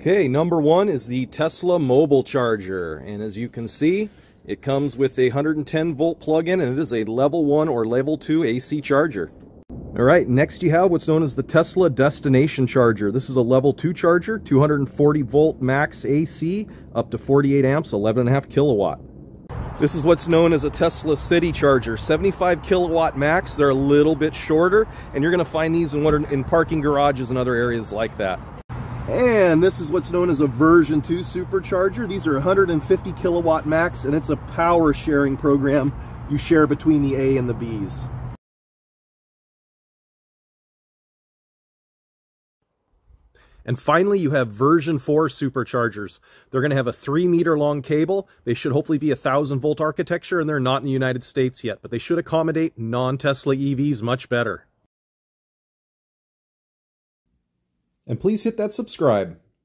Okay, number one is the Tesla mobile charger. And as you can see, it comes with a 110 volt plug-in and it is a level 1 or level 2 AC charger. Alright, next you have what's known as the Tesla destination charger. This is a level 2 charger, 240 volt max AC, up to 48 amps, 11.5 kilowatt. This is what's known as a Tesla City charger, 75 kilowatt max. They're a little bit shorter, and you're going to find these in, in parking garages and other areas like that. And this is what's known as a version 2 supercharger. These are 150 kilowatt max, and it's a power sharing program you share between the A and the Bs. And finally, you have version 4 superchargers. They're going to have a 3 meter long cable. They should hopefully be a 1000 volt architecture, and they're not in the United States yet, but they should accommodate non-Tesla EVs much better. And please hit that subscribe.